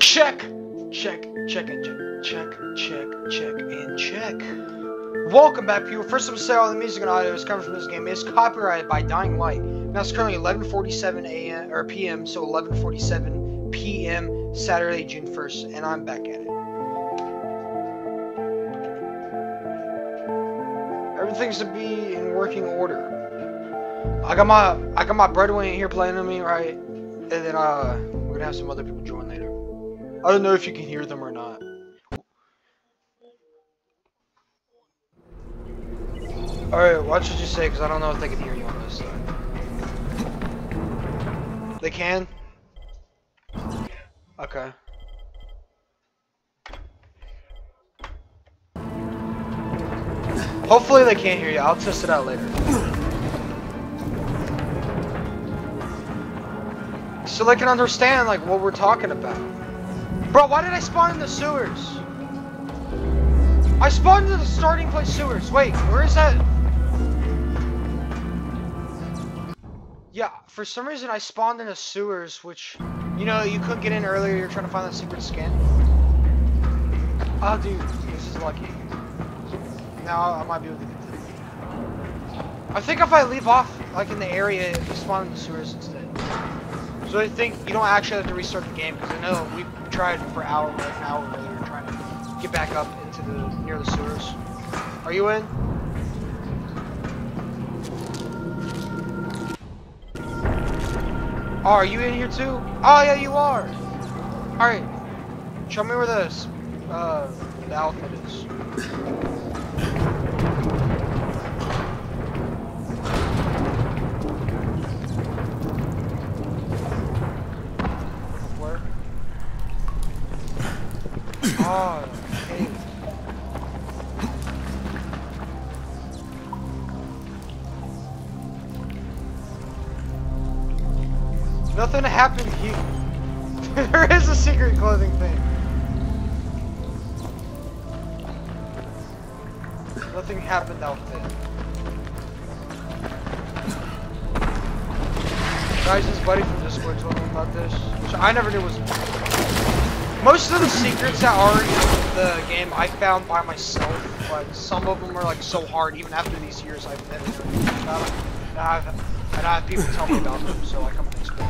Check! Check, check, and check, check, check, check, and check. Welcome back, people. First episode all the music and audio is coming from this game is copyrighted by Dying Light. Now it's currently 11:47 a.m. or p.m. So 11:47 p.m. Saturday, June 1st, and I'm back at it. Everything's to be in working order. I got my I got my breadwinner here playing on me, right? And then uh, we're gonna have some other people join later. I don't know if you can hear them or not. Alright, watch what you say, because I don't know if they can hear you on this side. They can? Okay. Hopefully they can't hear you. I'll test it out later. So they can understand, like, what we're talking about. Bro, why did I spawn in the sewers? I spawned in the starting place sewers. Wait, where is that? Yeah, for some reason I spawned in the sewers, which, you know, you couldn't get in earlier. You're trying to find that secret skin. Oh, dude, this is lucky. Now I might be able to get this. I think if I leave off, like, in the area, you spawn in the sewers instead. So I think you don't actually have to restart the game, because I know we tried for hour, like an hour earlier, trying to get back up into the, near the sewers. Are you in? Oh, are you in here too? Oh yeah, you are. All right, show me where this, uh, the outfit is. Where? Nothing happened here. there is a secret clothing thing. Nothing happened out there. Guys, this buddy from Discord told me about this, which I never knew was. Most of the secrets that are in the game I found by myself, but some of them are like so hard. Even after these years, I've known about them. And I have, and I have people tell me about them, so I come to explain.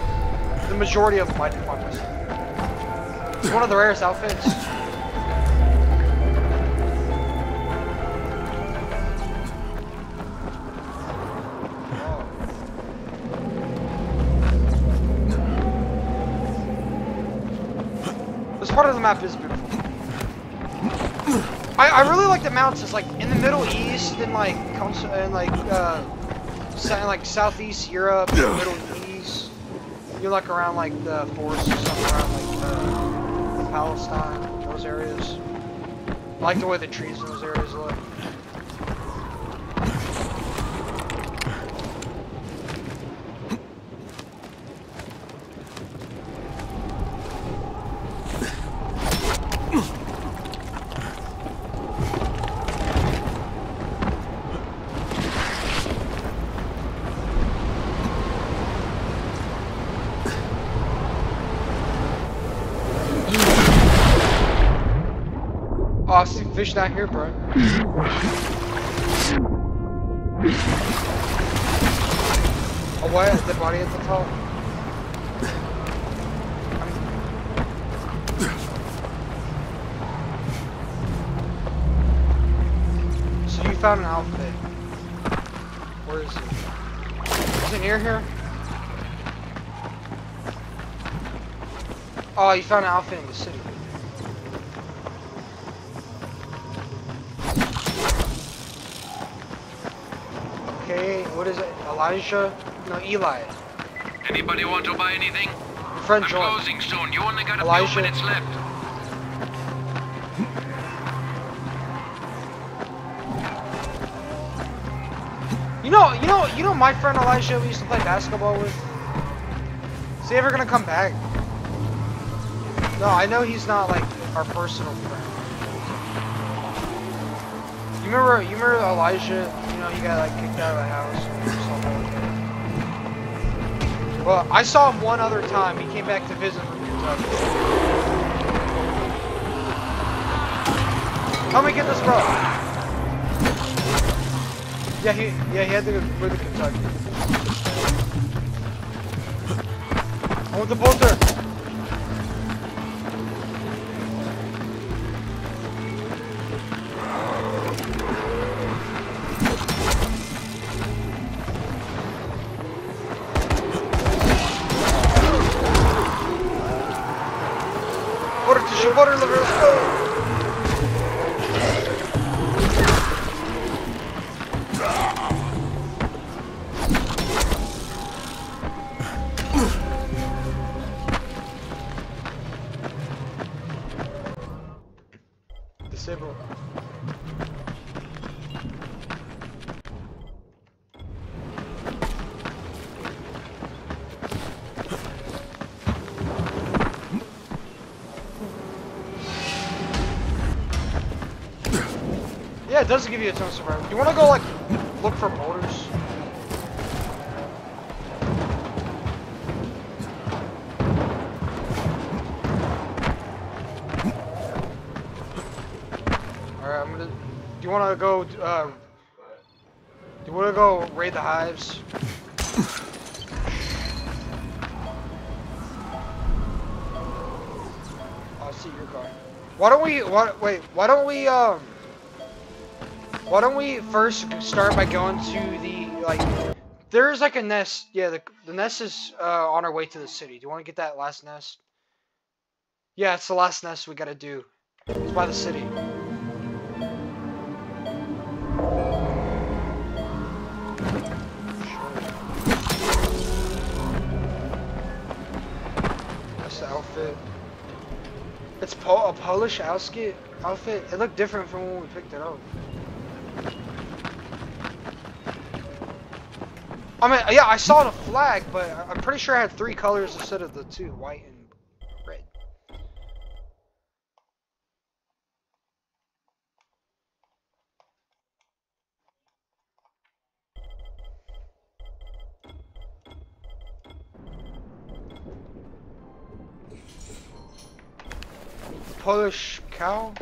The majority of them I did find myself. It's one of the rarest outfits. Map is beautiful. I, I really like the mountains. It's like in the Middle East and like and like uh, like Southeast Europe, Middle East. You're like around like the forests around like uh, Palestine, those areas. I like the way the trees in those areas look. Fish not here, bro. Oh, what? The body at the top? So you found an outfit. Where is it? Is it near here? Oh, you found an outfit in the city. Okay, what is it? Elijah? No, Eli. Anybody want to buy anything? Your friend I'm closing soon. You only got a Elijah. few minutes left. You know, you know, you know my friend Elijah we used to play basketball with? Is he ever gonna come back? No, I know he's not like our personal friend. You remember, you remember Elijah? You know, he got like kicked out of the house well, I saw him one other time. He came back to visit from Kentucky. Help me get this bro. Yeah, he yeah he had to go with the Kentucky. I want the bolter. It does give you a ton of survival. Do you wanna go like look for bolters? Alright, I'm gonna do you wanna go uh do you wanna go raid the hives? Oh, I see your car. Why don't we what wait, why don't we um why don't we first start by going to the, like, there's like a nest, yeah, the, the nest is uh, on our way to the city. Do you want to get that last nest? Yeah, it's the last nest we gotta do. It's by the city. That's the outfit. It's po a Polish outfit. Outfit. It looked different from when we picked it up. I mean, yeah, I saw the flag, but I'm pretty sure I had three colors instead of the two, white and red. Polish cow?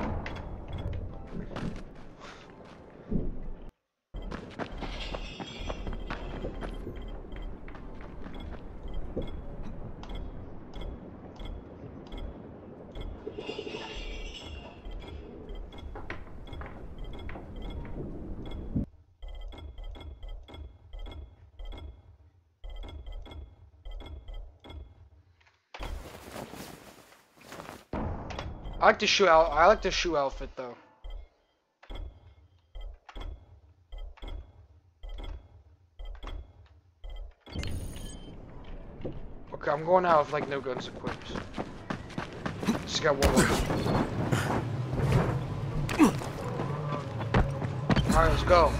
I like the shoe out. I like the shoe outfit though. Okay, I'm going out with like no guns equipped. Just got one more. Alright, let's go.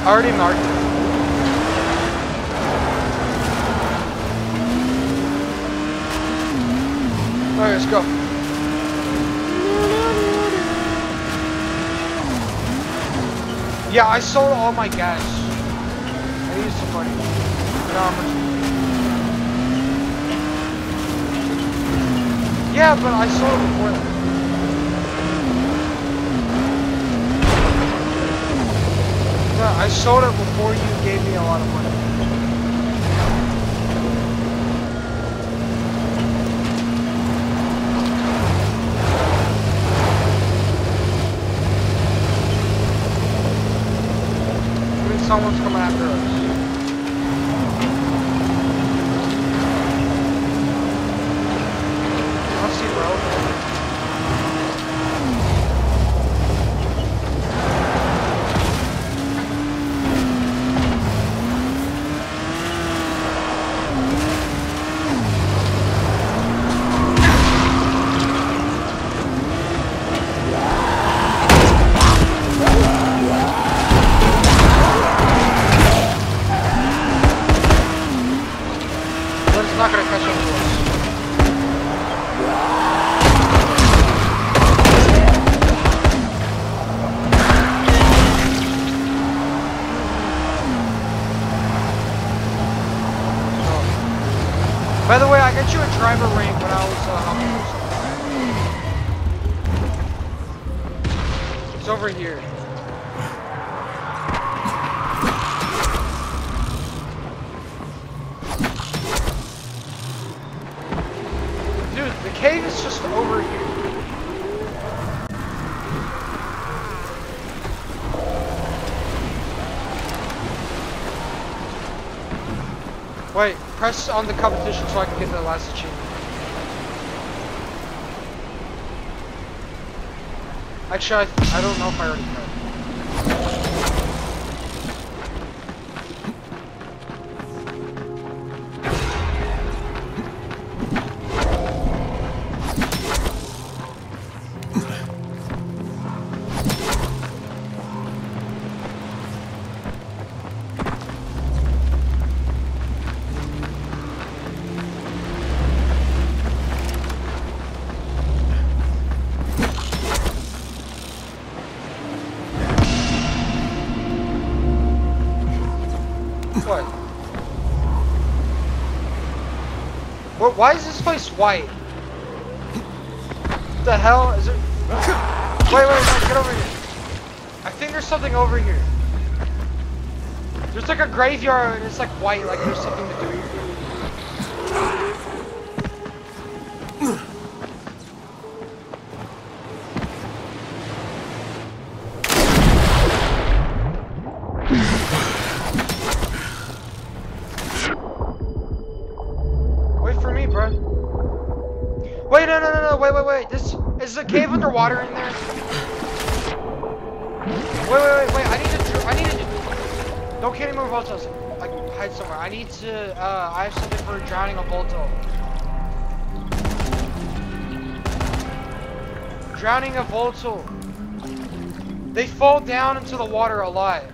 I already marked Alright, let's go. Yeah, I sold all my gas. I used some money. Yeah, but I sold it before that. I sold it before you gave me a lot of money. Someone's coming after us. Press on the competition so I can get the last achievement. Actually, I, I don't know if I already did. White? What the hell is it? Wait, wait, wait, get over here. I think there's something over here. There's like a graveyard and it's like white, like there's something to do here. Drowning a volto. They fall down into the water alive.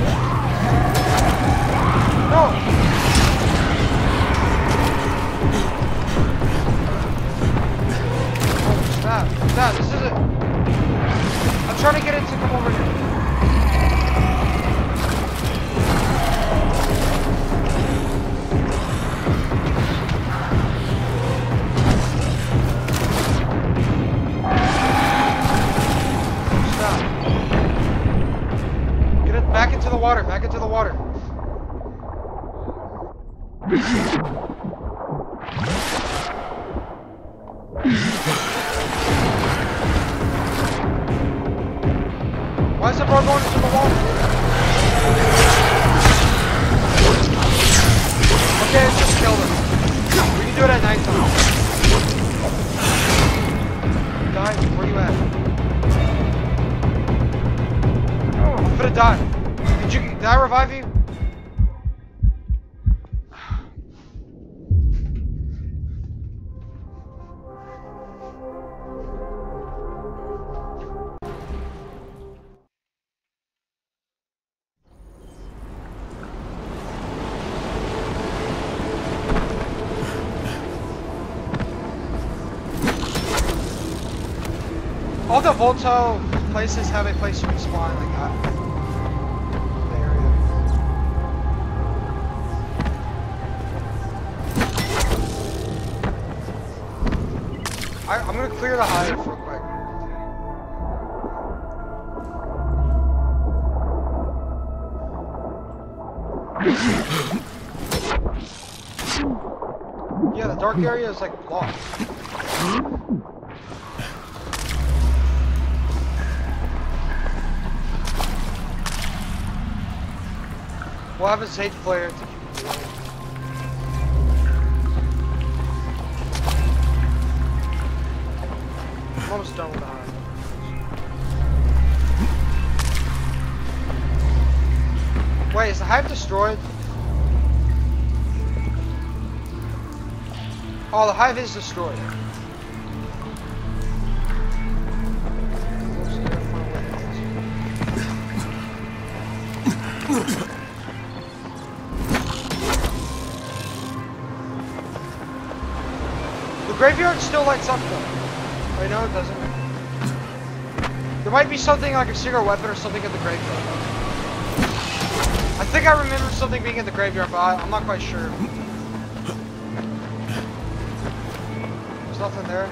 All places have a place to respawn spawn like uh, that. I, I'm gonna clear the hive real quick. Yeah, the dark area is like blocked. Have a Sage player to keep away. I'm almost done with the hive. Wait, is the hive destroyed? Oh, the hive is destroyed. Still lights up though. Wait, no, it doesn't. There might be something like a secret weapon or something in the graveyard. I think I remember something being in the graveyard, but I, I'm not quite sure. There's nothing there.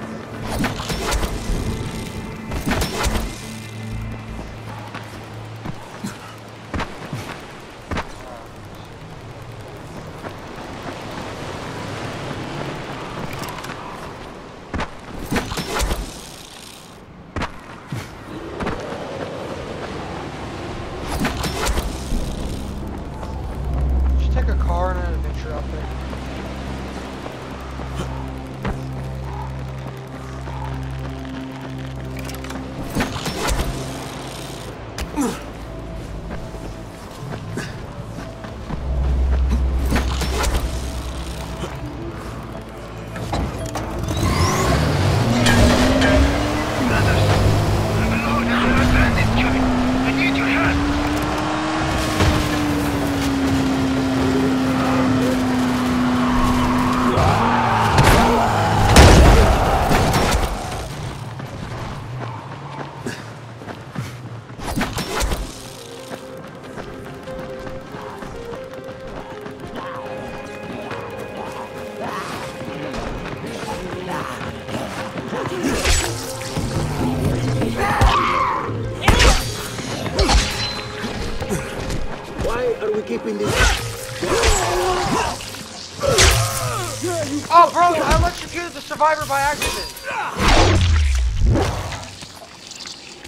Survivor by accident.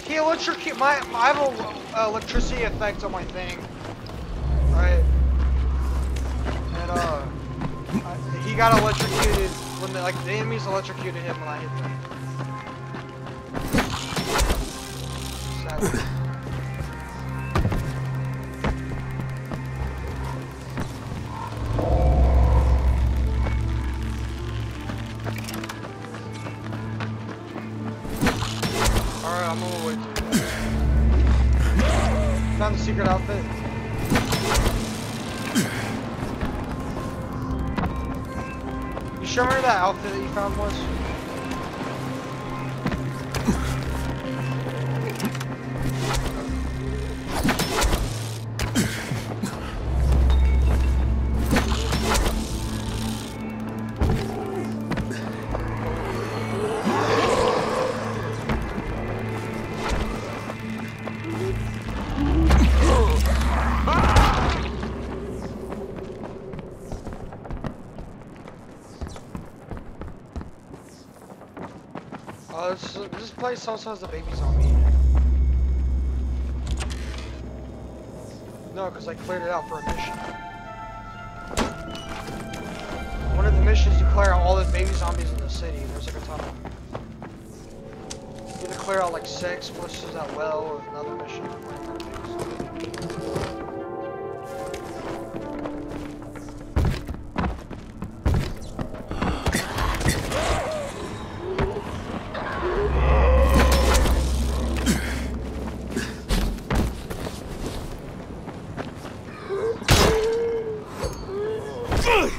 He electrocute my. I have a uh, electricity effect on my thing, you was? This also has the baby zombie. No, because I cleared it out for a mission. Sure,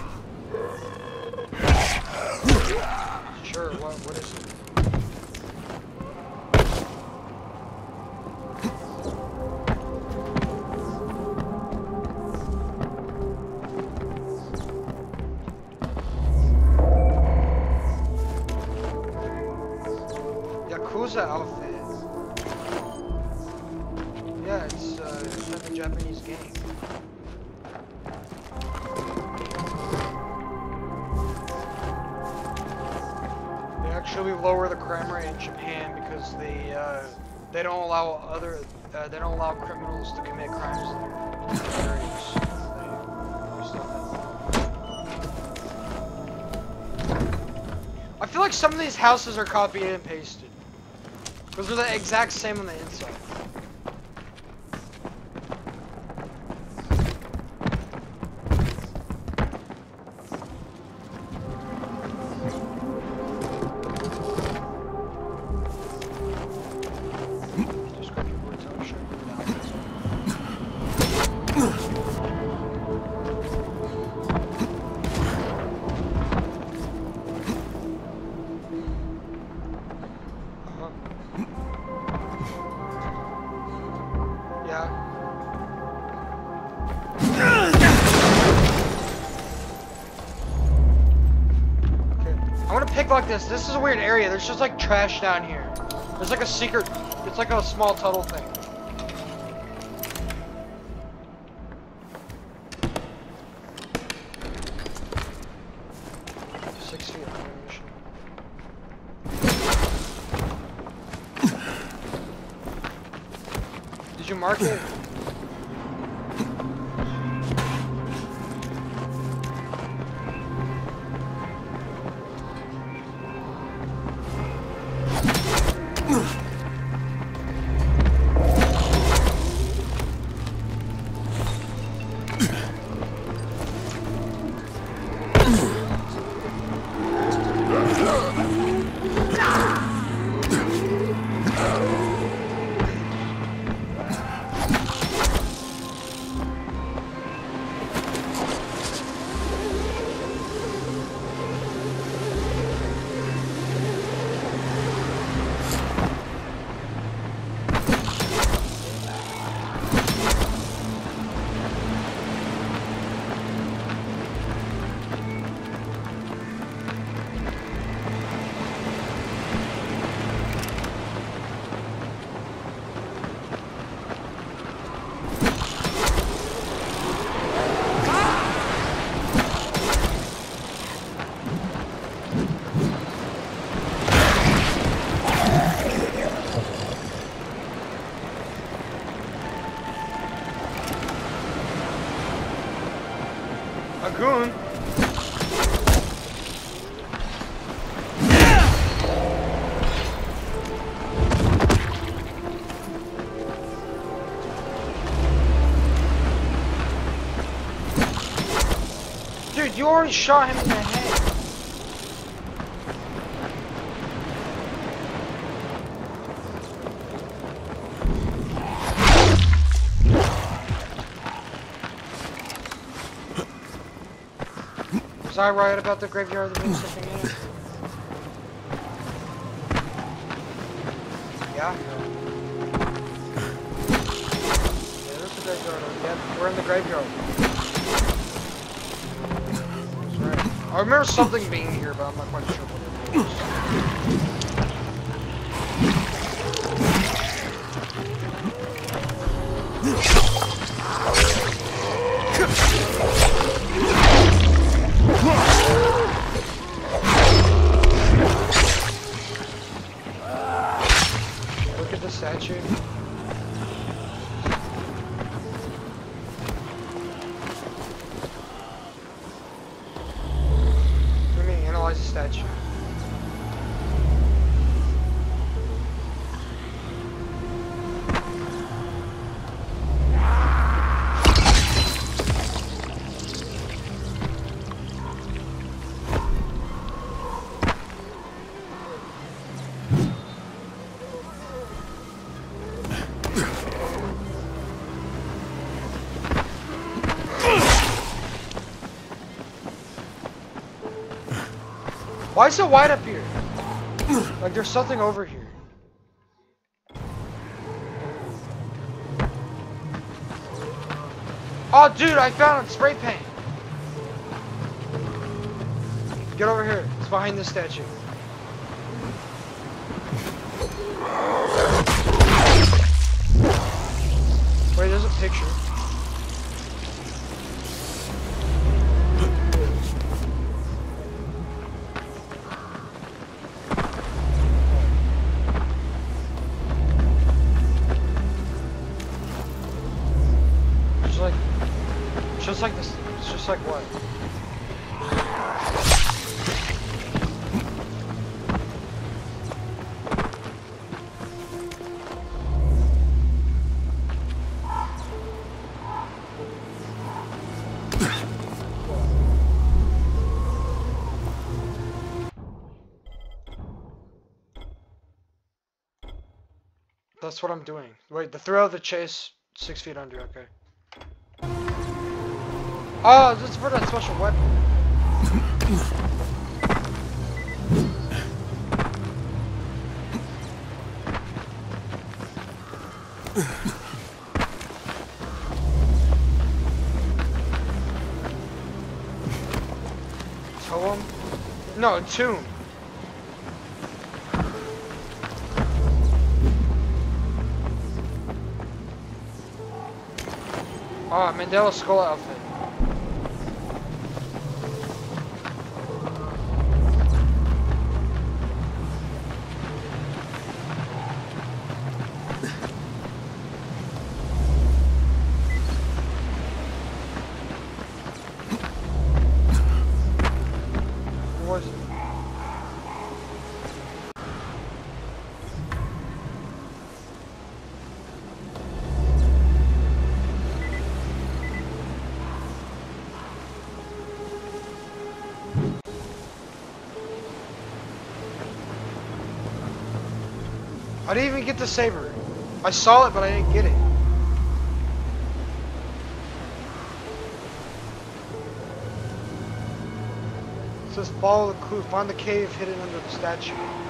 houses are copied and pasted. Because they're the exact same on the inside. Weird area. There's just like trash down here. There's like a secret. It's like a small tunnel thing. Did you mark it? A goon? Dude, you already shot him in the head. Was I right about the graveyard the moon slipping in? Yeah? Yeah, there's the graveyard. We're in the graveyard. That's right. I remember something being here, but I'm not quite sure Why is it white up here? Like there's something over here. Oh, dude, I found. Spray paint. Get over here. It's behind this statue. That's what I'm doing. Wait, the thrill of the chase, six feet under, okay. Oh, this is for that special weapon. Toem? No, tomb. Oh, Mandela skull outfit. Didn't get the saber. I saw it, but I didn't get it. It says follow the clue. Find the cave hidden under the statue.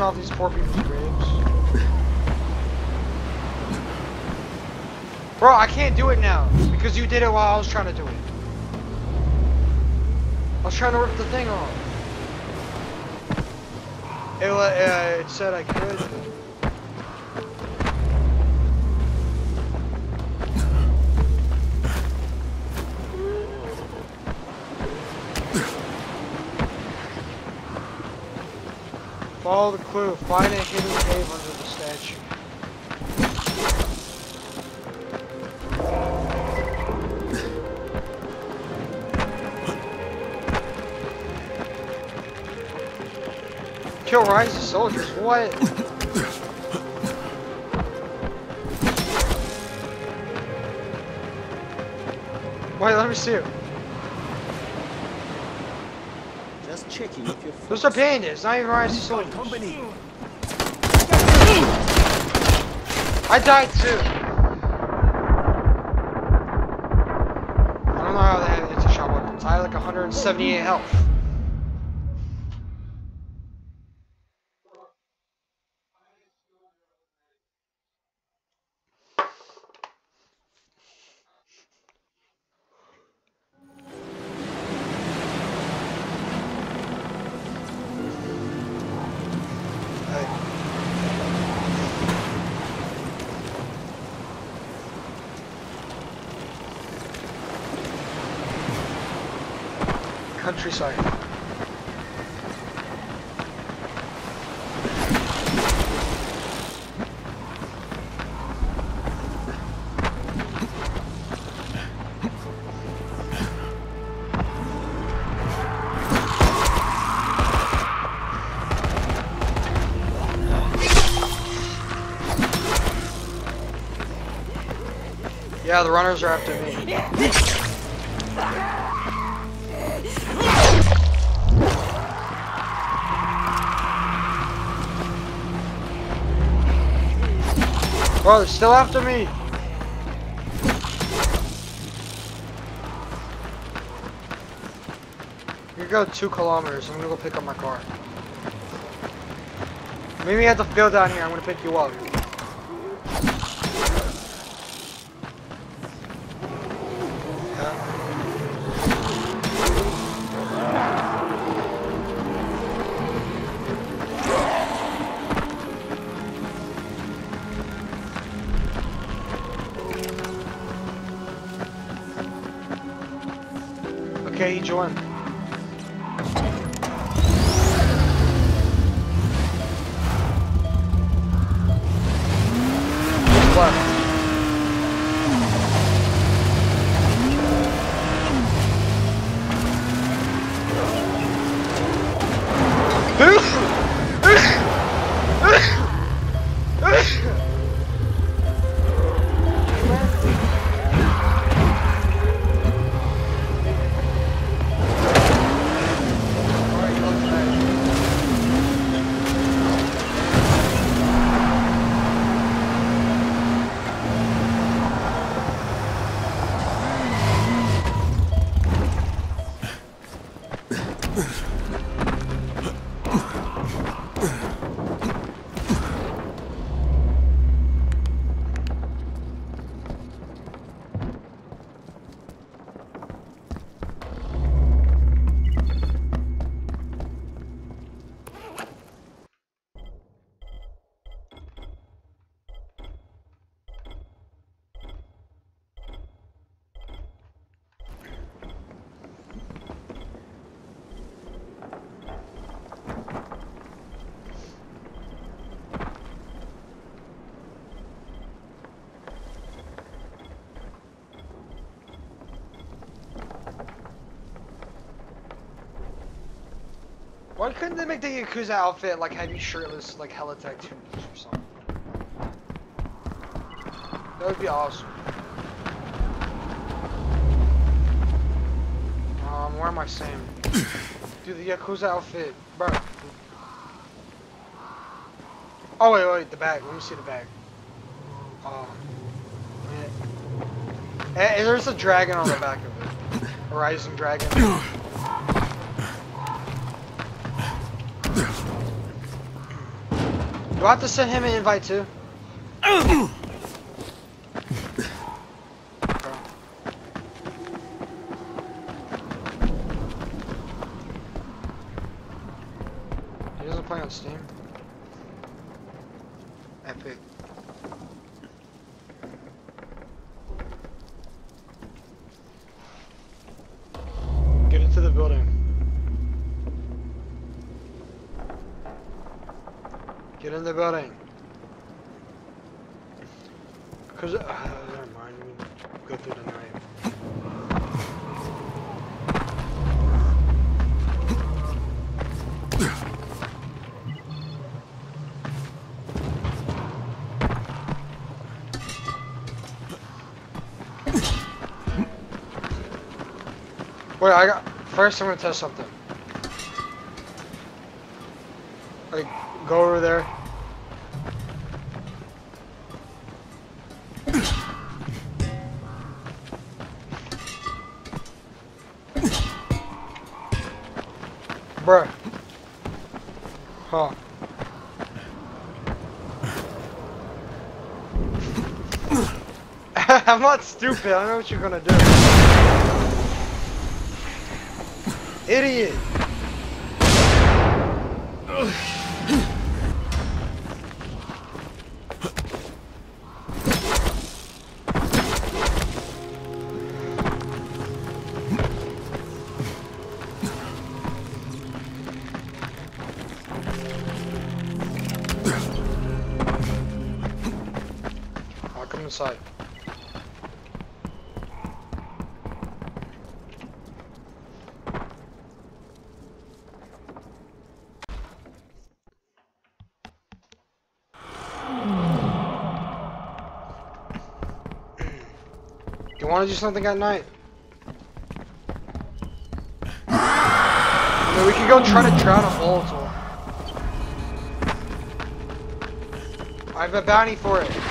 Off these poor people's graves. Bro, I can't do it now because you did it while I was trying to do it. I was trying to rip the thing off. It, uh, it said I could. Follow the clue. Find a hidden cave under the statue. Kill Rais's soldiers. What? Wait, let me see it. Those are bandits, not even Rais's soldiers. company. I died too. I don't know how they have anti-shot weapons. I had like 178 health. Countryside. Yeah, the runners are after me. Bro, they're still after me. You go two kilometers. I'm gonna go pick up my car. Maybe at the field down here. I'm gonna pick you up. Make the Yakuza outfit like heavy shirtless like hella tattoos or something? That would be awesome. Um, where am I saying? Dude, the Yakuza outfit, bro. Oh wait, wait, the bag. Let me see the bag. Oh. Yeah. Eh, there's a dragon on the back of it. A rising dragon. Do I have to send him an invite too? He doesn't play on Steam. Epic. Get into the building. Get in the building. Cause uh, never mind. We go through the night. Wait, I got. First, I'm gonna test something. Like, go over there. I'm not stupid. I know what you're gonna do. Idiot. Want to do something at night? I mean, we could go try to drown a volatile. I have a bounty for it.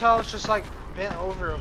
Vault house just like bent over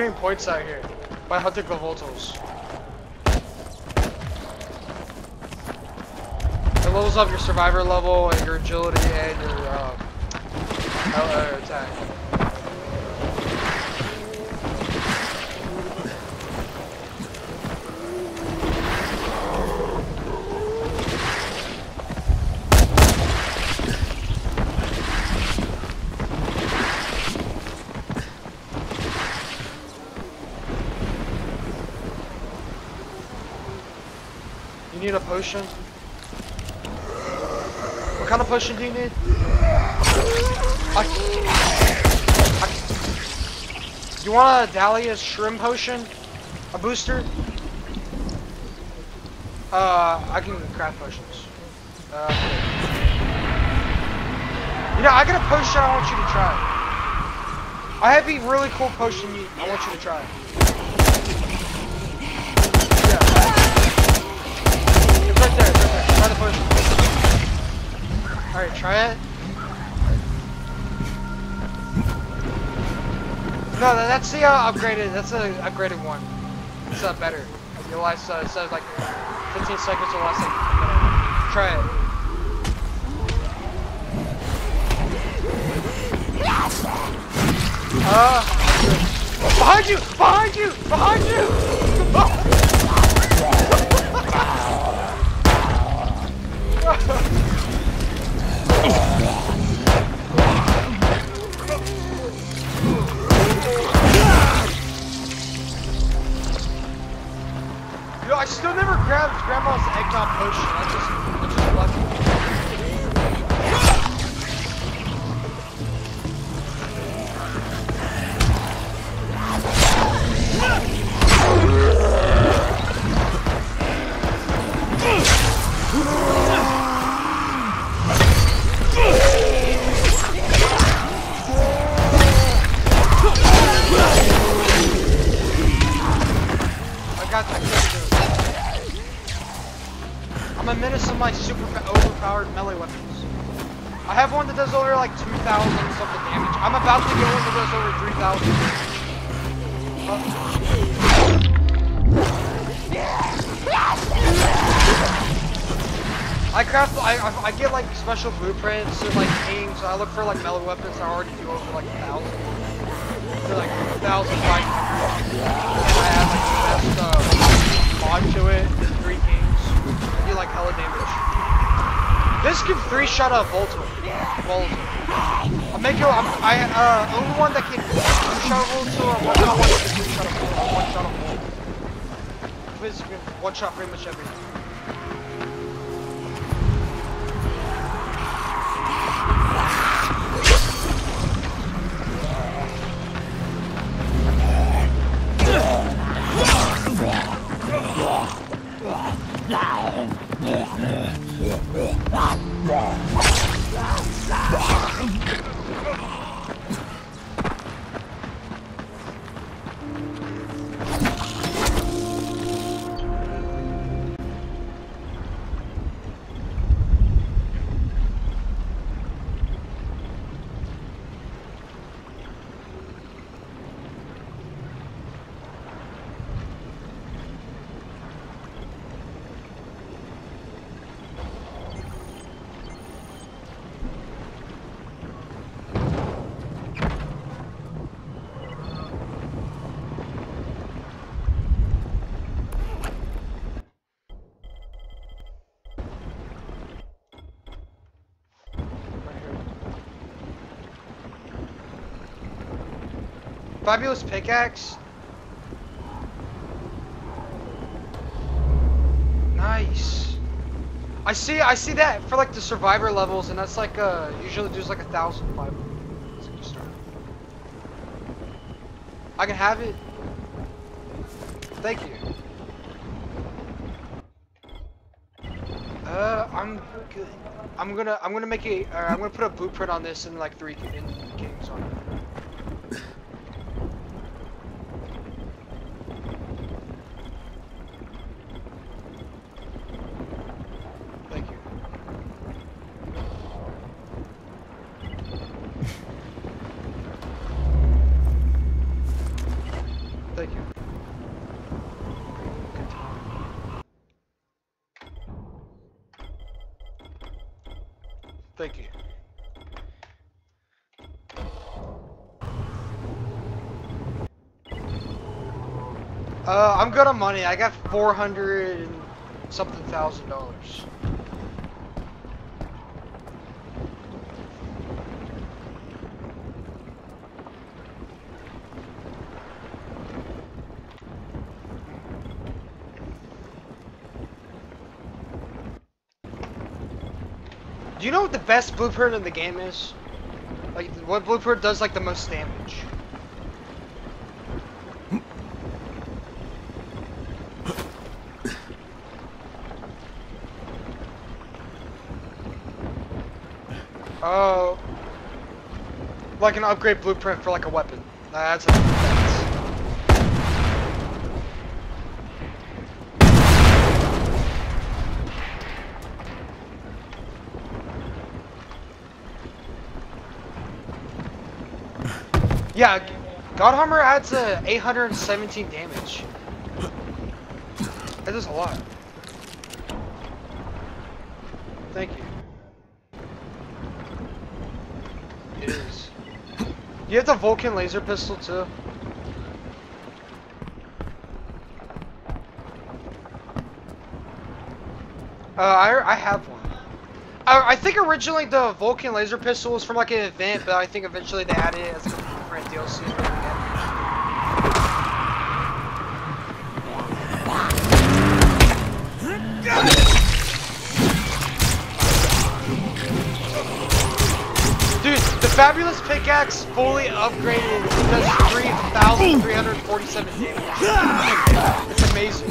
getting points out here by hunting Voltos. It levels up your survivor level and your agility and your um, potion? What kind of potion do you need? I, I, you want a Dahlia's Shrimp Potion? A booster? Uh, I can craft potions. Uh, you know, I got a potion I want you to try. I have a really cool potion you, I want you to try. Try the. Alright, try it. No, that's the uh, upgraded, that's the upgraded one. It's uh, better. It lasts, uh, says like 15 seconds or less. A minute. Try it. Uh, behind you! Behind you! Behind you! I still never grabbed Grandma's eggnog potion. I just, I, I, I get like special blueprints and like kings. I look for like melee weapons that already do over like a thousand. For like thousand. And I have like the best uh, mod to it, three kings. I do like hella damage. This can three shot a Voltor. Voltor. I'll make you, I'm, I, uh, only one that can two shot a Voltor or one shot one three shot a Voltor, or one shot a Voltor. This can one shot pretty much everything. Fabulous pickaxe. Nice. I see. I see that for like the survivor levels, and that's like uh usually does like a thousand five. I can have it. Thank you. Uh, I'm good. I'm gonna I'm gonna make a uh, I'm gonna put a blueprint on this in like three in kings on it. Thank you. Thank you. Uh, I'm good on money. I got 400 and something thousand dollars. Do you know what the best blueprint in the game is? Like, what blueprint does like the most damage? Oh, like an upgrade blueprint for like a weapon. That's a. Yeah, Godhammer adds uh, a 817 damage. That is a lot. Thank you. It is. You have the Vulcan laser pistol too. Uh, I, I have one. I, I think originally the Vulcan laser pistol was from like an event, but I think eventually they added it as a different DLC. Fabulous pickaxe fully upgraded does 3,347 damage. It's amazing.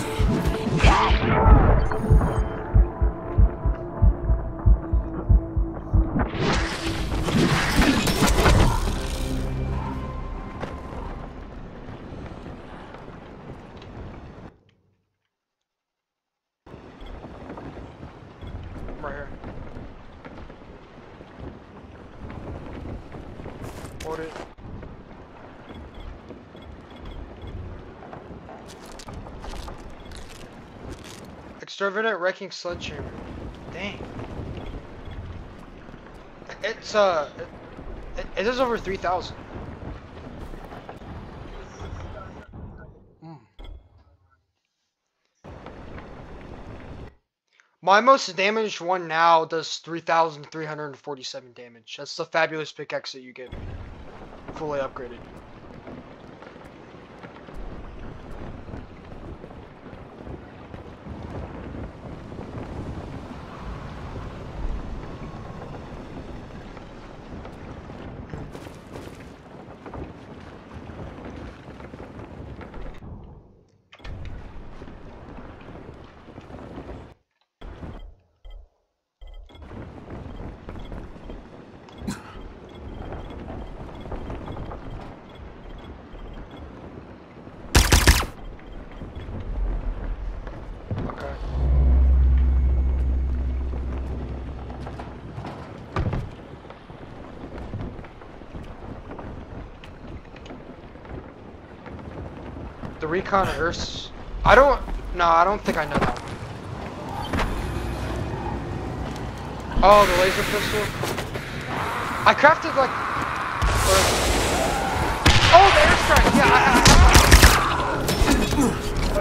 Right here. Hold it. Extravagant wrecking sledgehammer. Dang. It's uh, it, it is over three thousand. Hmm. My most damaged one now does 3,347 damage. That's the fabulous pickaxe that you get. Fully upgraded. Okay. The recon Earths. I don't. No, I don't think I know that one. Oh, the laser pistol. I crafted like. or- Oh, the airstrike. Yeah. I, I.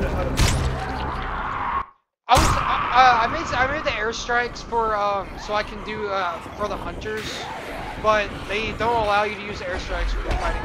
I was uh, I made I made the airstrikes for um so I can do uh for the hunters, but they don't allow you to use airstrikes when you're fighting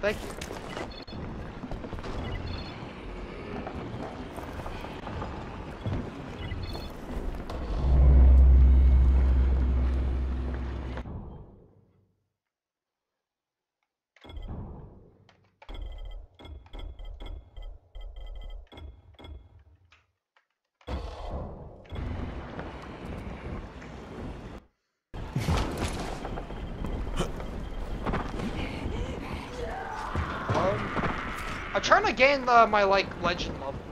thank you. Um, I'm trying to gain the, my like legend level.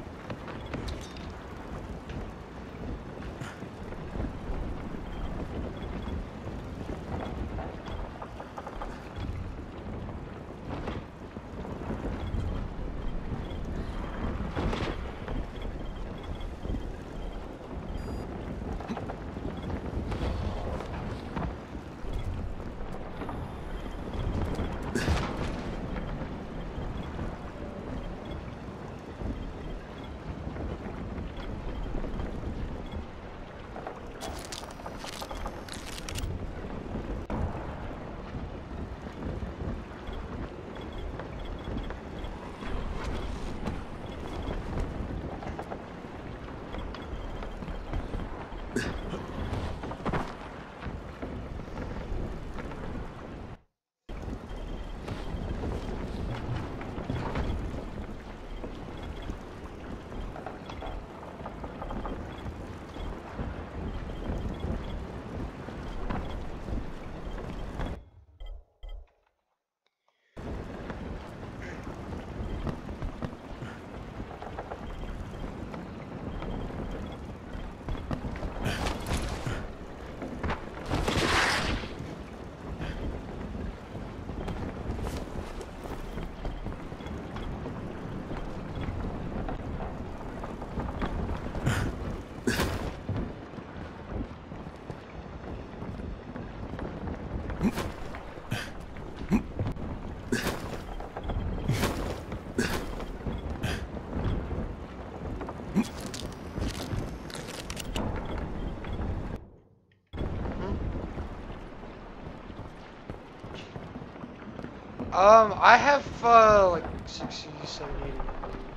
Um, I have uh like 60, 70, 80,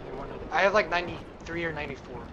91, I have like 93 or 94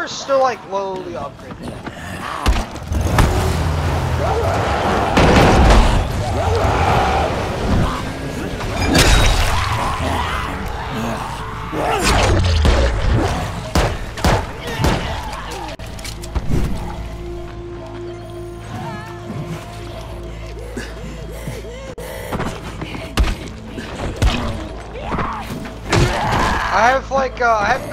we're still like lowly upgrading. I have like uh, I have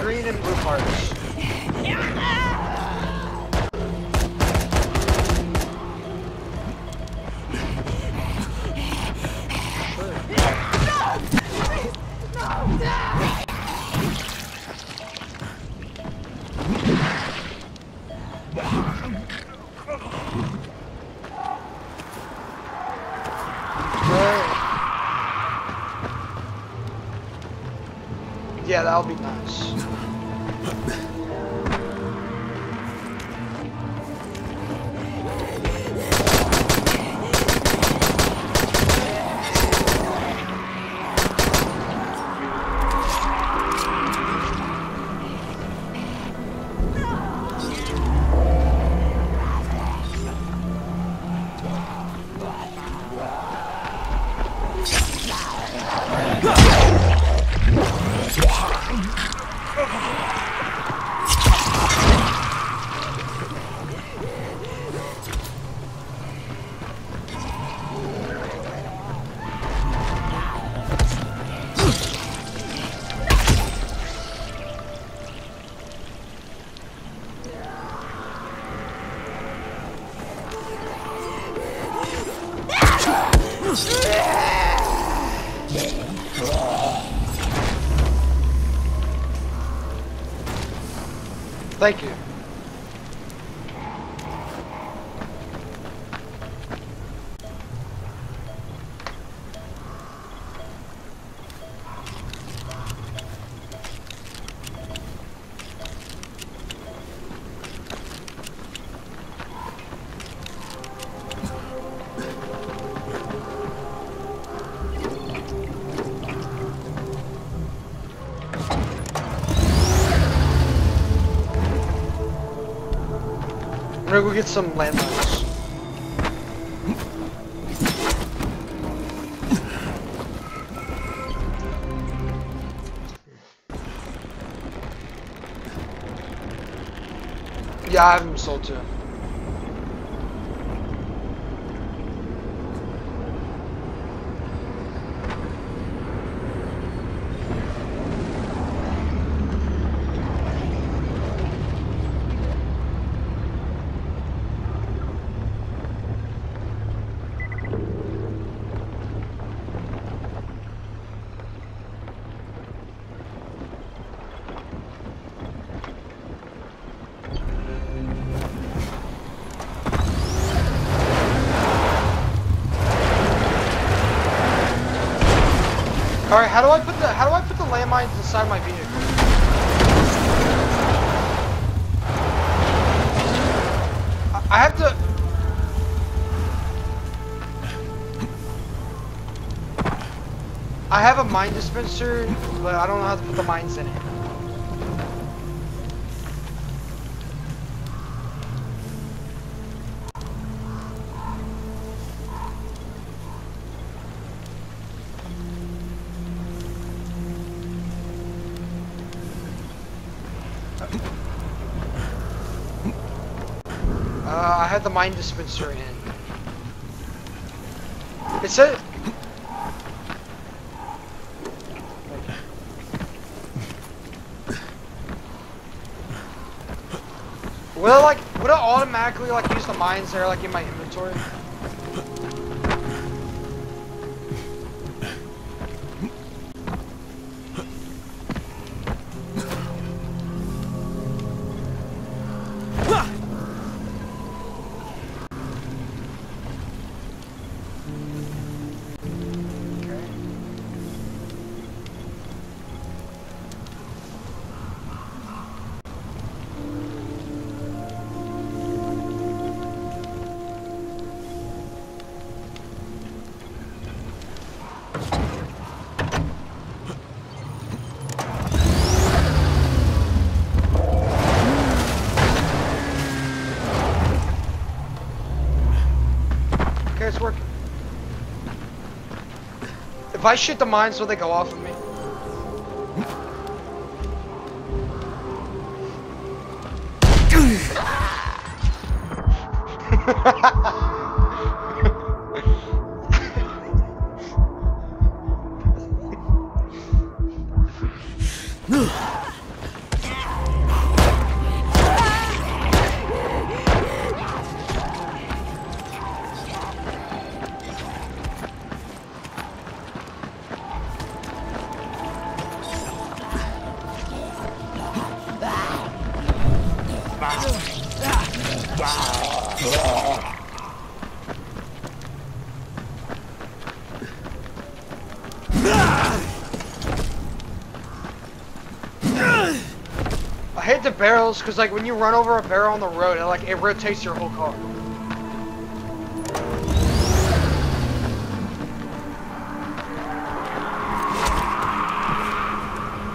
Yeah, Thank you. Get some landmines. Yeah, I have them sold too. Right, how do I put the how do I put the landmines inside my vehicle? I I have to. I have a mine dispenser, but I don't know how to put the mines in it. Mine dispenser in. It said. Will it like would it automatically like use the mines there like in my inventory? I shoot the mines, will they go off of me? barrels because like when you run over a barrel on the road, it like it rotates your whole car.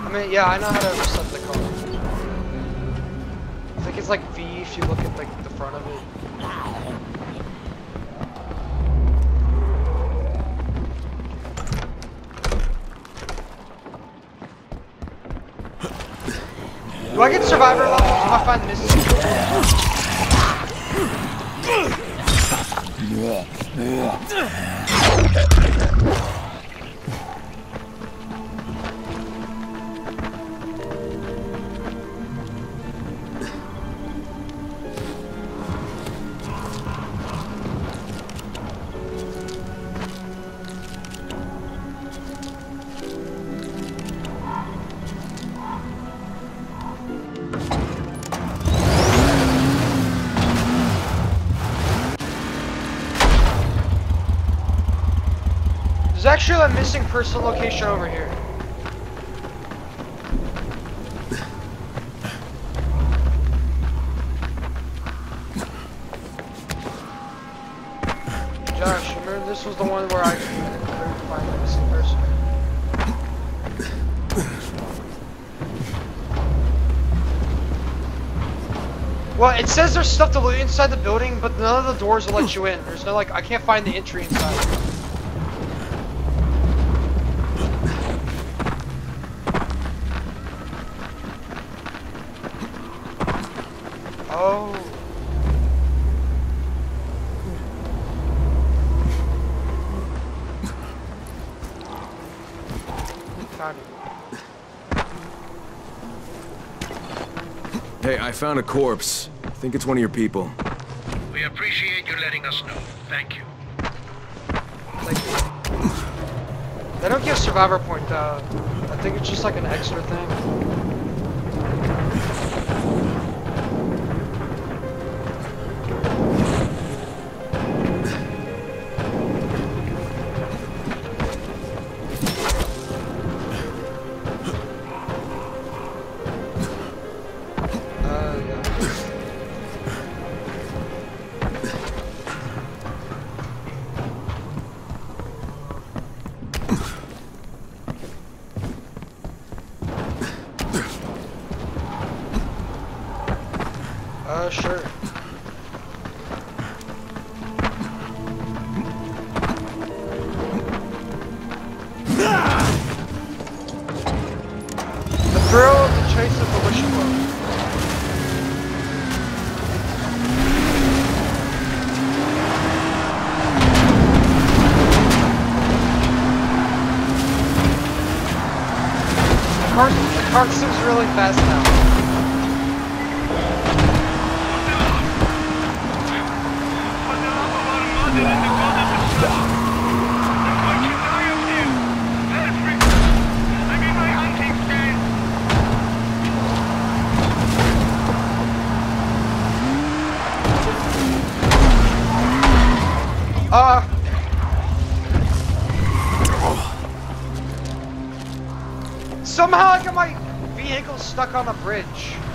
I mean, yeah, I know how to reset the car. I think it's like V if you look at like the front of it. Get survivor levels if I find this? There's a missing person location over here. Josh, remember this was the one where I find the missing person. Well, it says there's stuff to loot inside the building, but none of the doors will let you in. There's no like, I can't find the entry inside. Oh. Found it. Hey, I found a corpse. I think it's one of your people. We appreciate you letting us know. Thank you. Like, they don't give survivor point though. I think it's just like an extra thing. Uh, stuck on a bridge.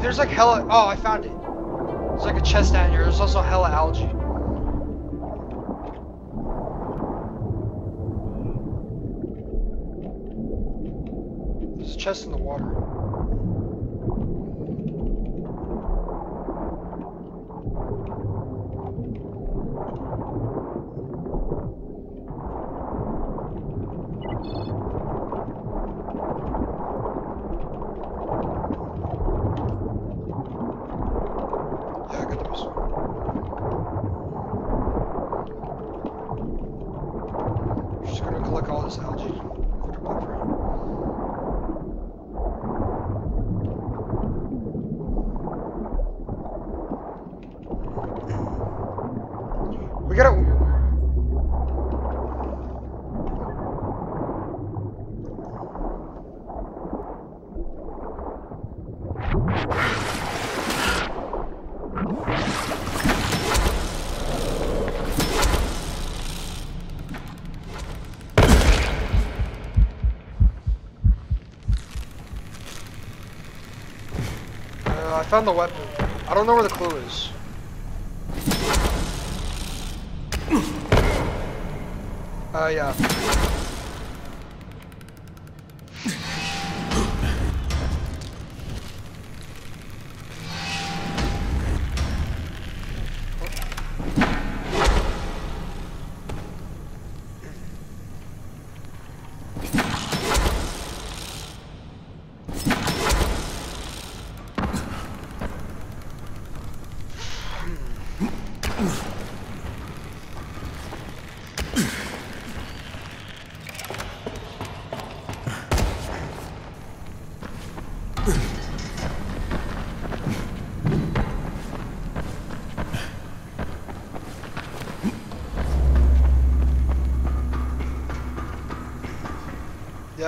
Dude, there's like hella. Oh, I found it. There's like a chest down here. There's also hella algae. There's a chest in the water. Yeah, I got those. Just gonna collect all this algae. Put it back for you. We gotta. Uh, I found the weapon. I don't know where the clue is. Uh, yeah.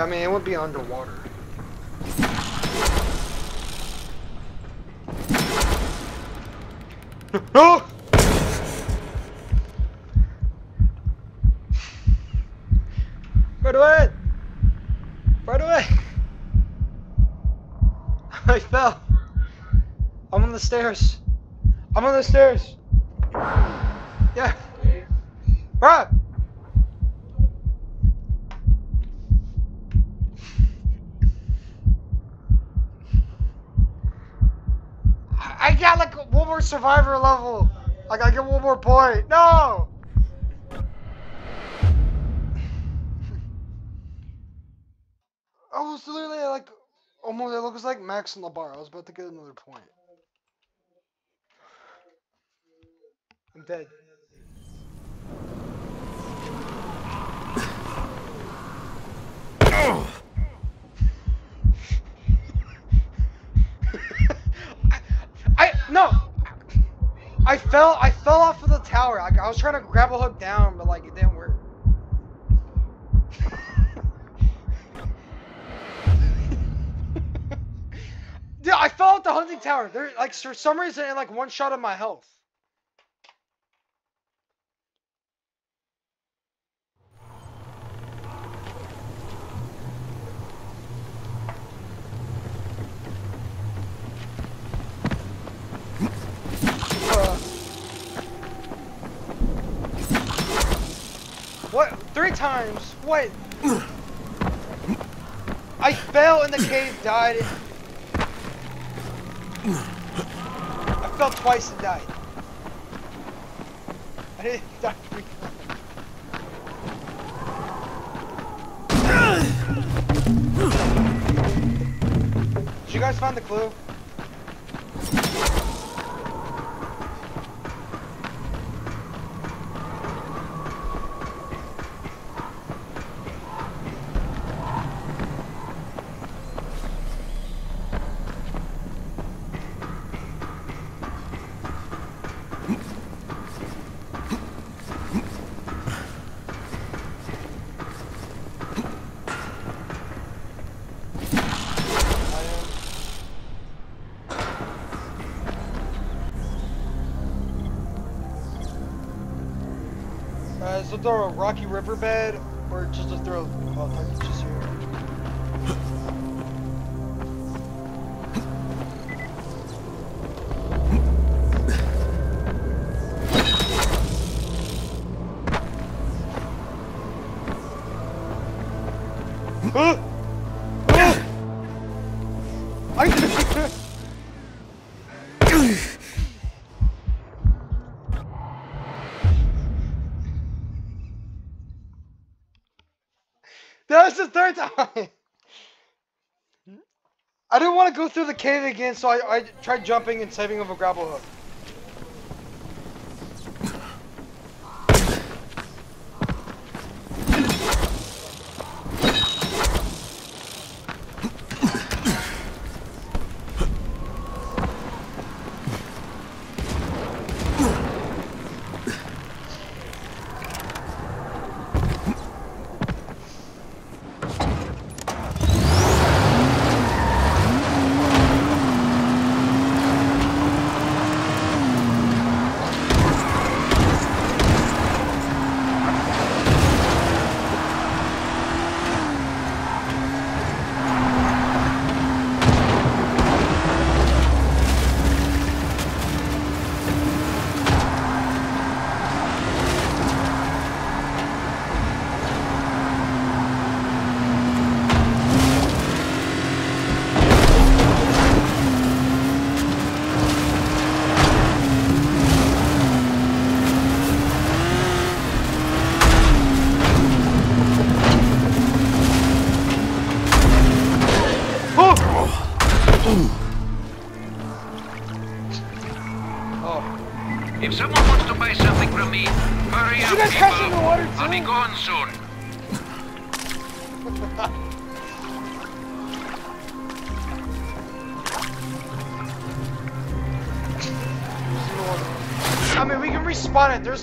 I mean, it would be underwater. No! Right away! Right away! I fell. I'm on the stairs. I'm on the stairs. Yeah. Bruh! I I got like one more survivor level. I get one more point. No! Oh, I was literally like almost it looks like max and the bar. I was about to get another point. I'm dead. I, I no. I fell. I fell off of the tower. I, I was trying to grab a hook down, but like it didn't work. Dude, I fell off the hunting tower. There, like for some reason, it like one shot of my health. Uh, what? Three times? What? I fell in the cave, died. I fell twice and died. I didn't die to me. Did you guys find the clue? Uh, is it the rocky riverbed or just a throw? Oh, just go through the cave again, so I, I tried jumping and saving of a grapple hook.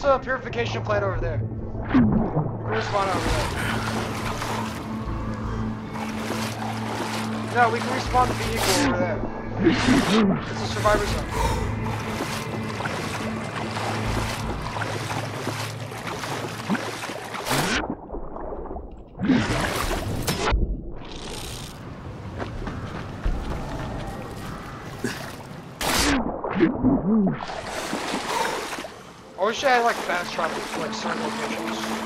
There's a purification plant over there. We can respawn it over there. No, we can respawn the vehicle over there. It's a survivor zone. Wish I like fast travel like certain locations.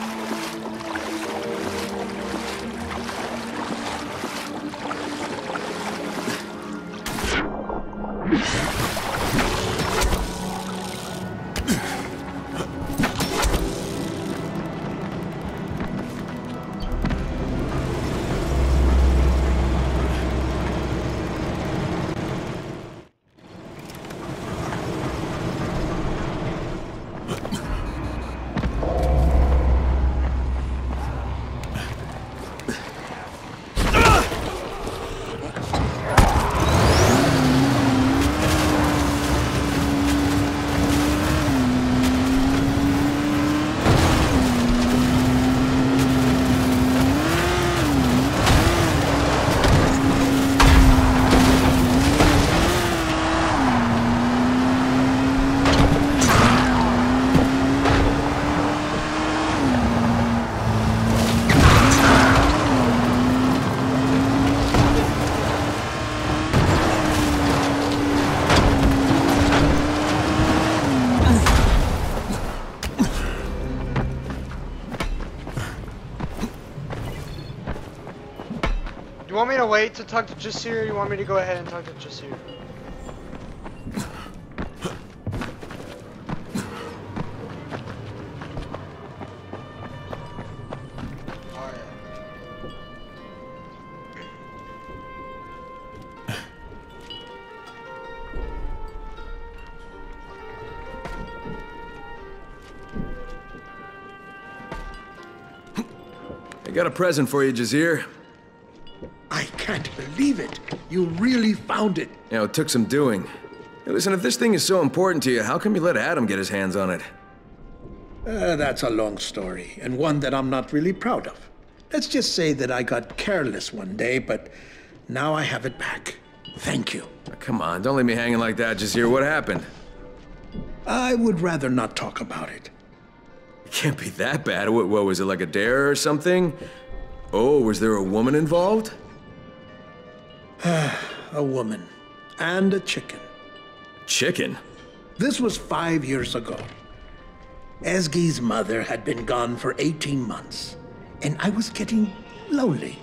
gonna wait to talk to Jasir, you want me to go ahead and talk to Jasir? I got a present for you, Jasir. I can't believe it. You really found it. You know, it took some doing. Hey, listen, if this thing is so important to you, how come you let Adam get his hands on it? Uh, that's a long story, and one that I'm not really proud of. Let's just say that I got careless one day, but now I have it back. Thank you. Oh, come on, don't leave me hanging like that, Just Jasir. What happened? I would rather not talk about it. It can't be that bad. What, what was it, like a dare or something? Oh, was there a woman involved? A woman and a chicken. Chicken? This was five years ago. Esgi's mother had been gone for 18 months, and I was getting lonely.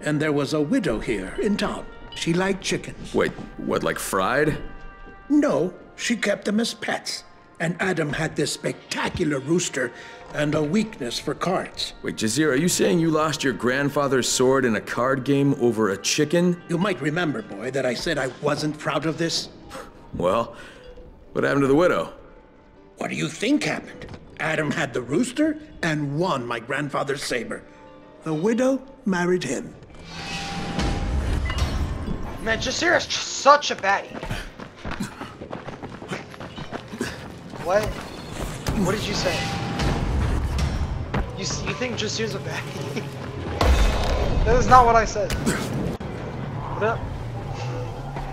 And there was a widow here in town. She liked chickens. Wait, what, like fried? No, she kept them as pets. And Adam had this spectacular rooster and a weakness for cards. Wait, Jasir, are you saying you lost your grandfather's sword in a card game over a chicken? You might remember, boy, that I said I wasn't proud of this. Well, what happened to the widow? What do you think happened? Adam had the rooster and won my grandfather's saber. The widow married him. Man, Jasir is just such a baddie. What? What did you say? You you think Jasir's a baddie? that is not what I said. What up?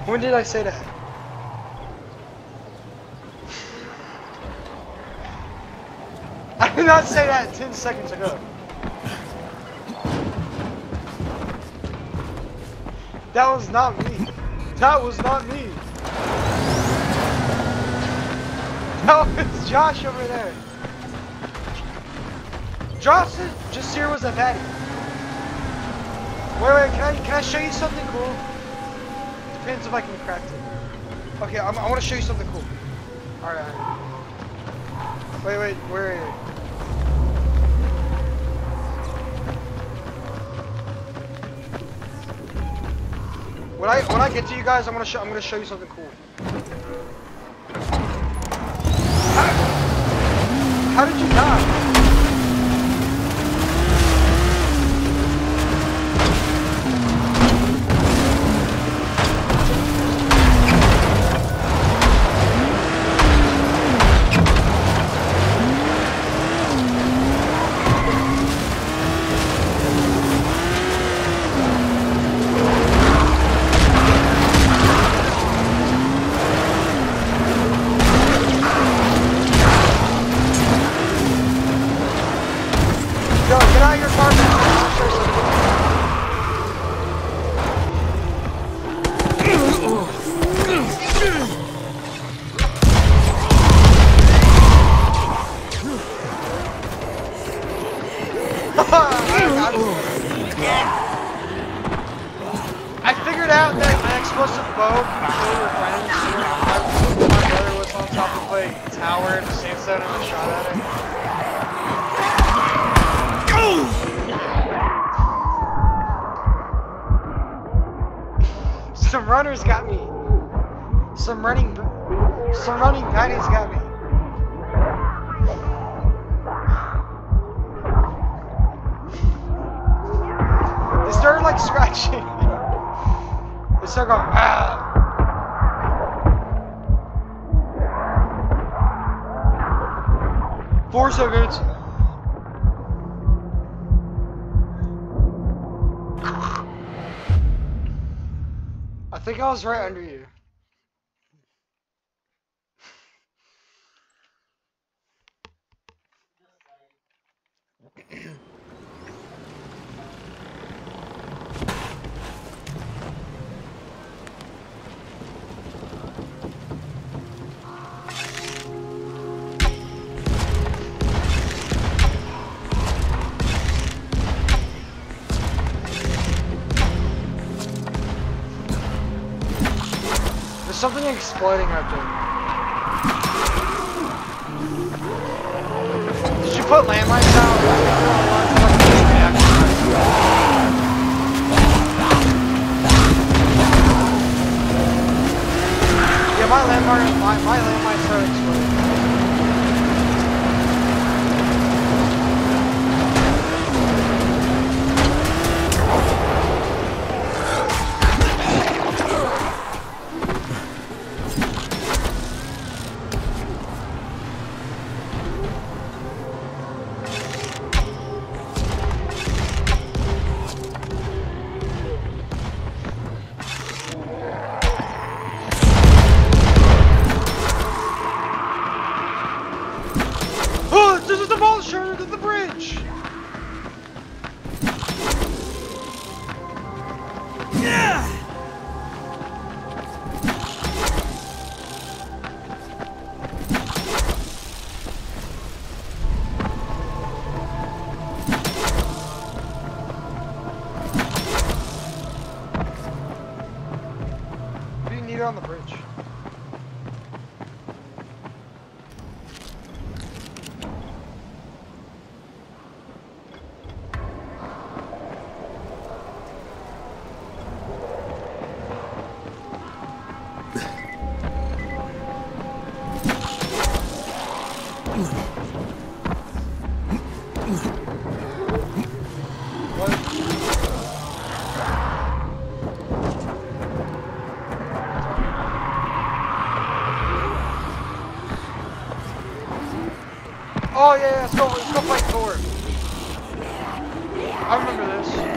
When did I say that? I did not say that 10 seconds ago. That was not me. That was not me. That was Josh over there. Josh Just here was a fatty. Wait, wait, can I, can I show you something cool? Depends if I can craft it. Okay, I'm, I want to show you something cool. Alright. Wait, wait, where are you? When I when I get to you guys, I'm gonna show I'm gonna show you something cool. How, how did you die? I figured out that an explosive bow your friends. My, brother was on top of a tower in sandstone and shot at it. Some runners got me. Some running, some running baddies got me. Started like scratching. they started going ah. Four seconds. I think I was right under you. Something exploding right there. Did you put landmines down? My landmine, my, my landmines I remember this.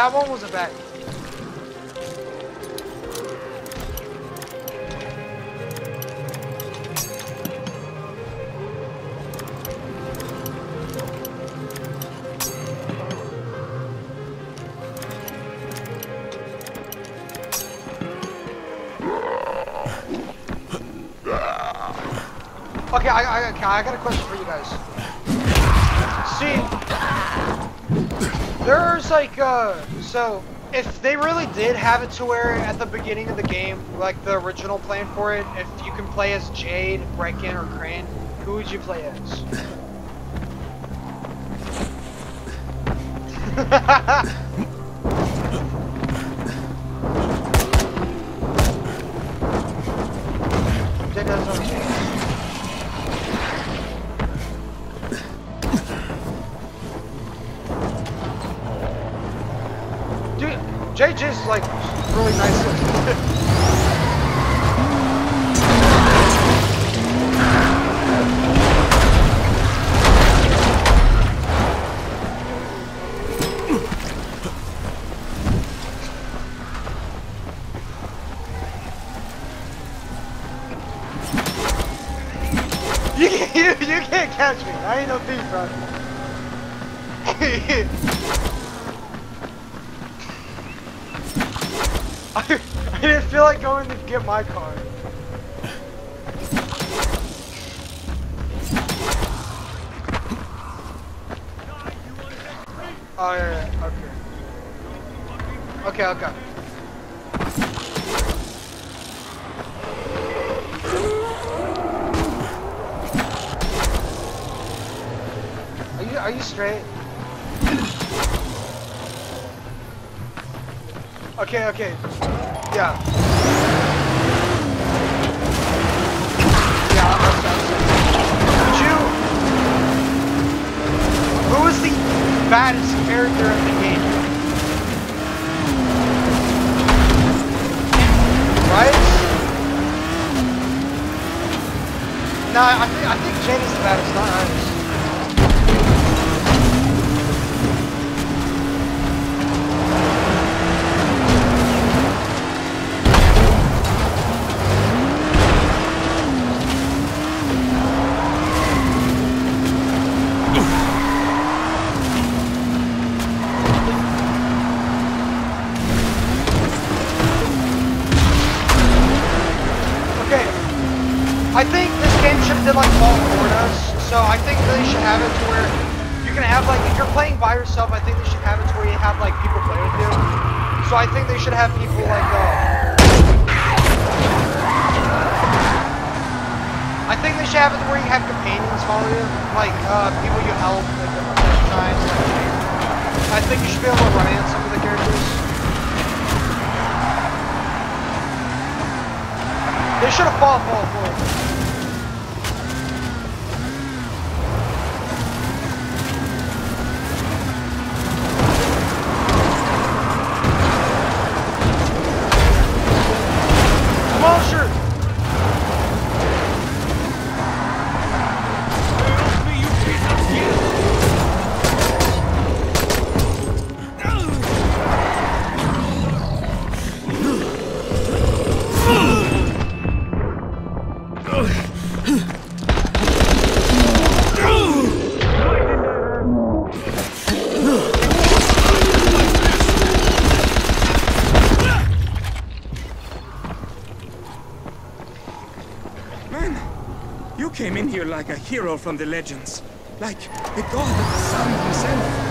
That one was a bad. Okay, I, I, okay, I got a question so if they really did have it to where at the beginning of the game, like the original plan for it, if you can play as Jade, Brecken, or Crane, who would you play as? JJ's like really nice. okay, okay. Yeah. Богу! You came in here like a hero from the legends. Like the god of the sun himself.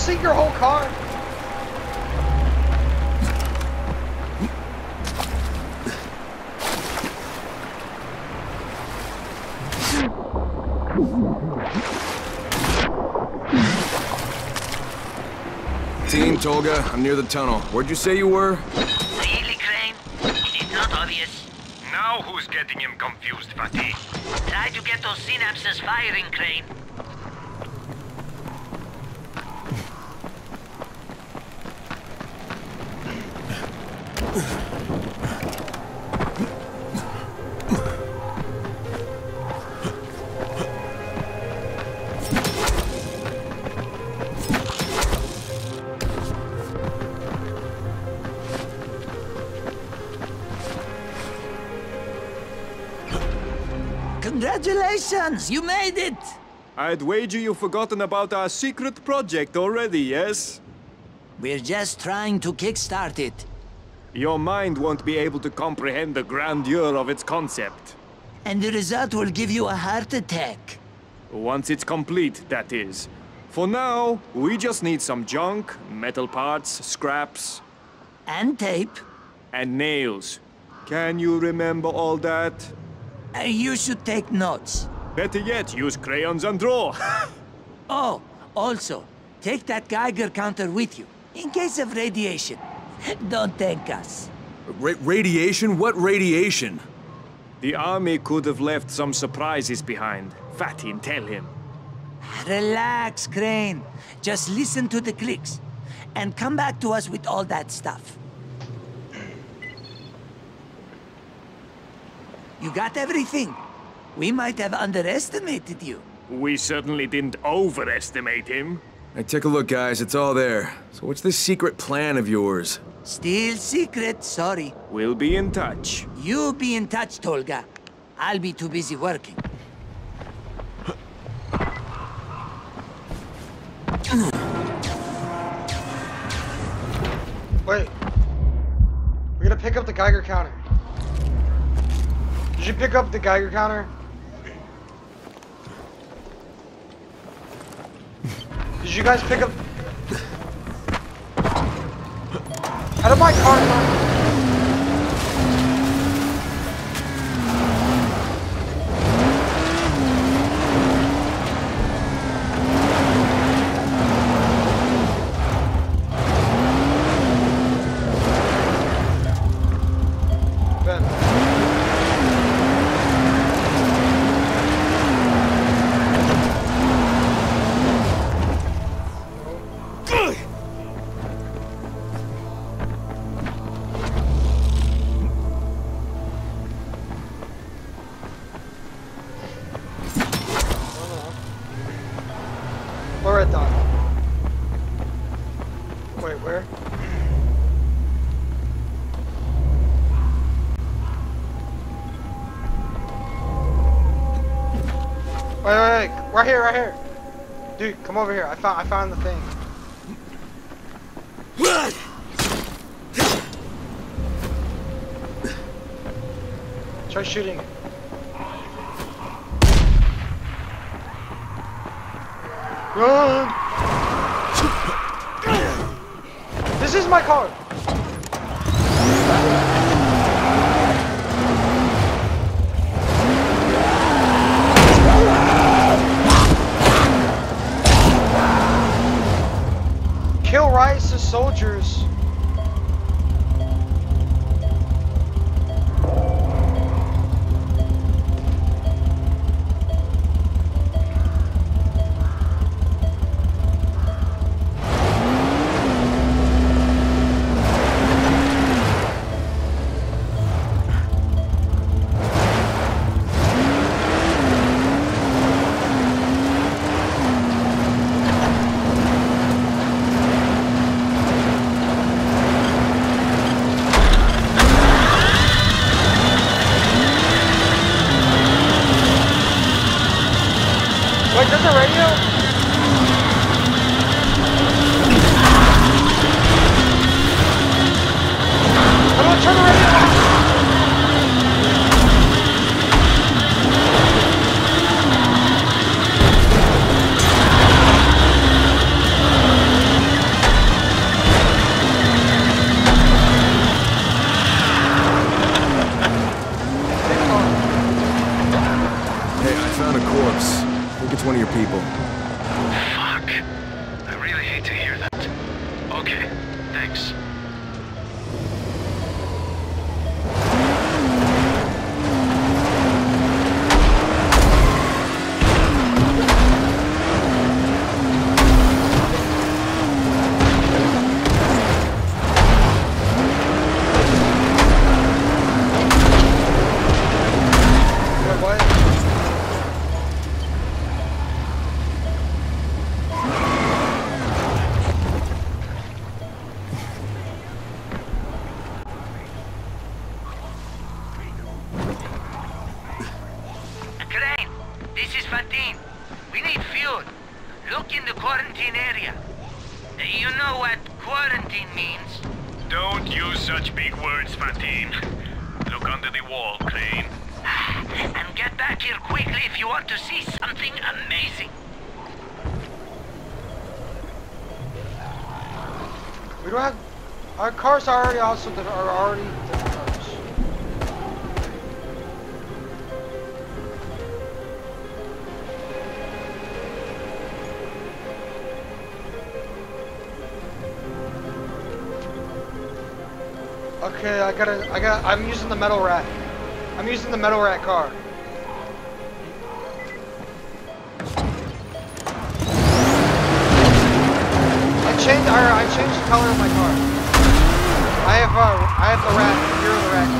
Sink your whole car? Team Tolga, I'm near the tunnel. Where'd you say you were? Really, Crane? Is it not obvious? Now who's getting him confused, Fatin? Try to get those synapses firing, Crane. Congratulations! You made it! I'd wager you've forgotten about our secret project already, yes? We're just trying to kickstart it. Your mind won't be able to comprehend the grandeur of its concept. And the result will give you a heart attack. Once it's complete, that is. For now, we just need some junk, metal parts, scraps, And tape. and nails. Can you remember all that? Uh, you should take notes. Better yet, use crayons and draw. Oh, also, take that Geiger counter with you, in case of radiation. Don't thank us. Ra radiation? What radiation? the army could have left some surprises behind. Fatin, tell him. Relax, Crane. Just listen to the clicks. And come back to us with all that stuff. You got everything? We might have underestimated you. We certainly didn't overestimate him. Hey, take a look, guys. It's all there. So what's this secret plan of yours? Still secret, sorry. We'll be in touch. You be in touch, Tolga. I'll be too busy working. Wait. We're gonna pick up the Geiger counter. Did you pick up the Geiger counter? Did you guys pick up? How did my car come over here. I found, I found the thing. Try shooting it. Run! This is my car. Soldiers. Also that are already. Okay, I gotta, I got, I'm using the metal rat. I'm using the metal rat car. I changed, I changed the color of my car. Rat, Fear of the Rat.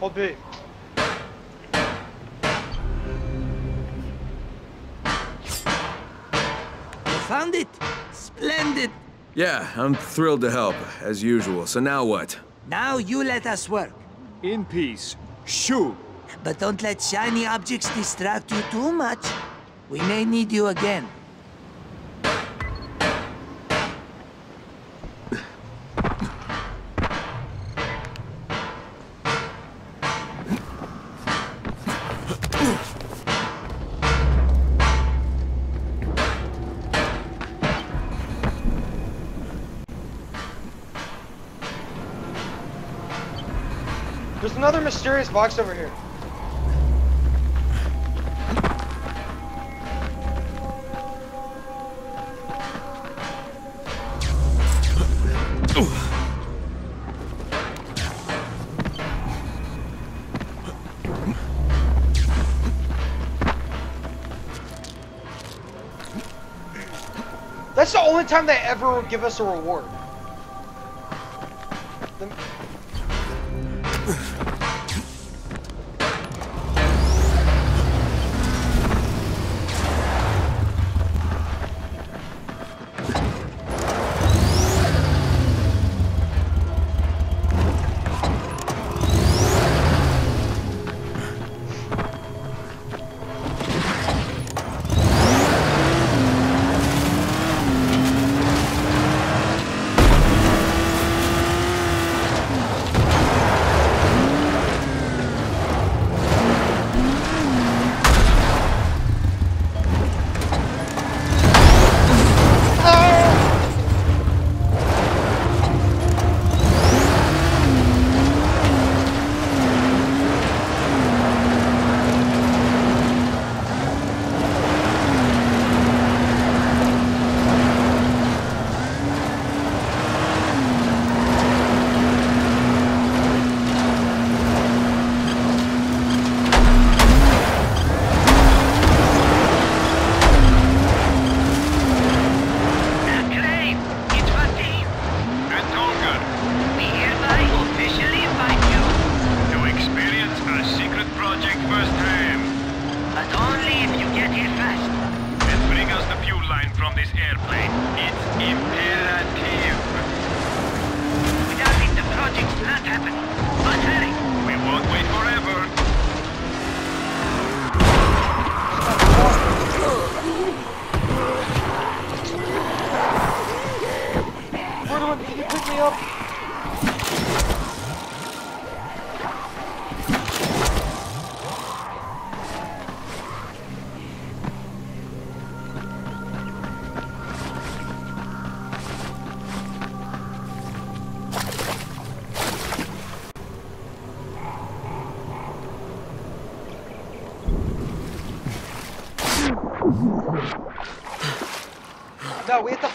Hold B. You found it? Splendid. Yeah, I'm thrilled to help, as usual. So now what? Now you let us work. In peace. Shoo! But don't let shiny objects distract you too much. We may need you again. There's another mysterious box over here. Time they ever give us a reward.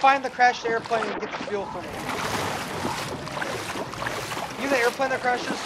Find the crashed airplane and get the fuel from it. You the airplane that crashes?